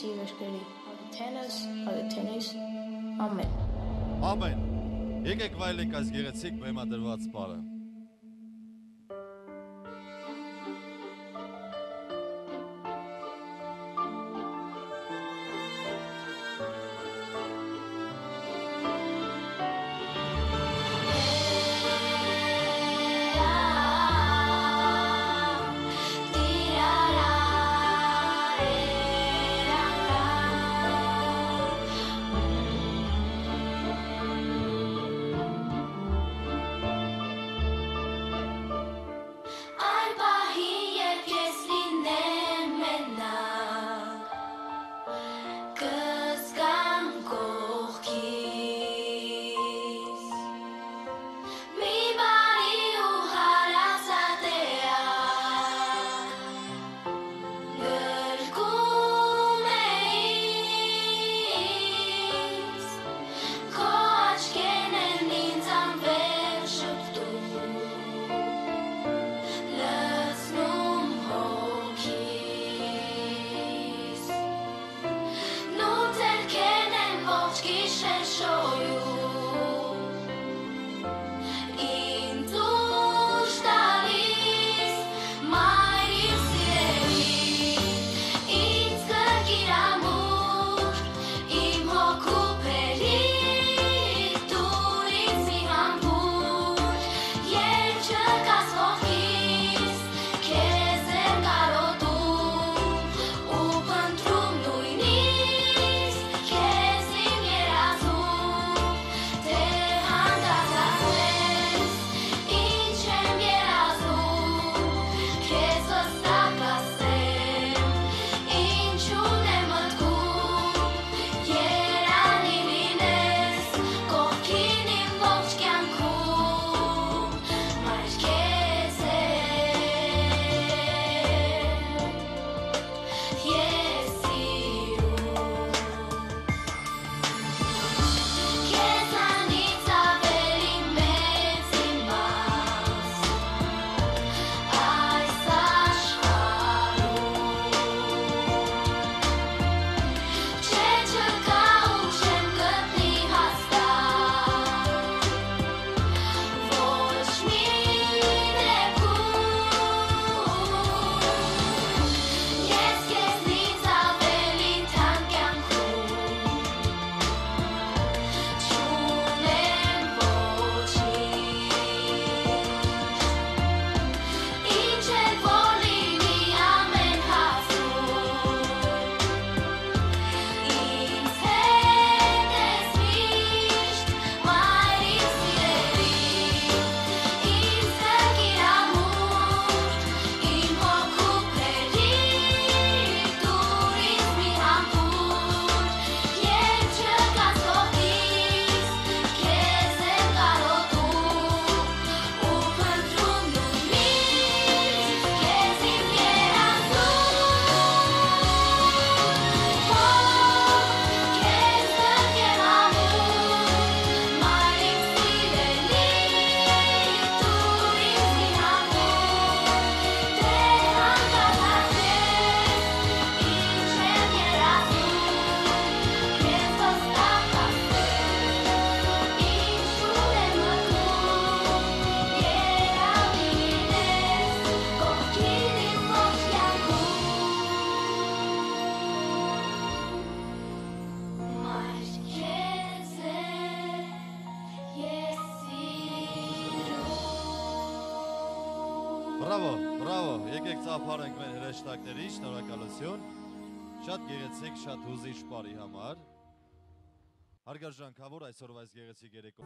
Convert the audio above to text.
Սիվերկերի, Աթենաս, Աթենիս, Ամեն։ Ամեն։ Եկեք վայելենք այս գեղեցիկ բեմադրված պարը։ show you. Բրավո, բրավո, եկեք ծափարենք մեր հրեշտակների, շնորհակալություն։ Շատ գեղեցիկ, շատ հուզիչ բարի համար։ Հարգարժանքավոր այսօրվա այս գեղեցիկ երեկո։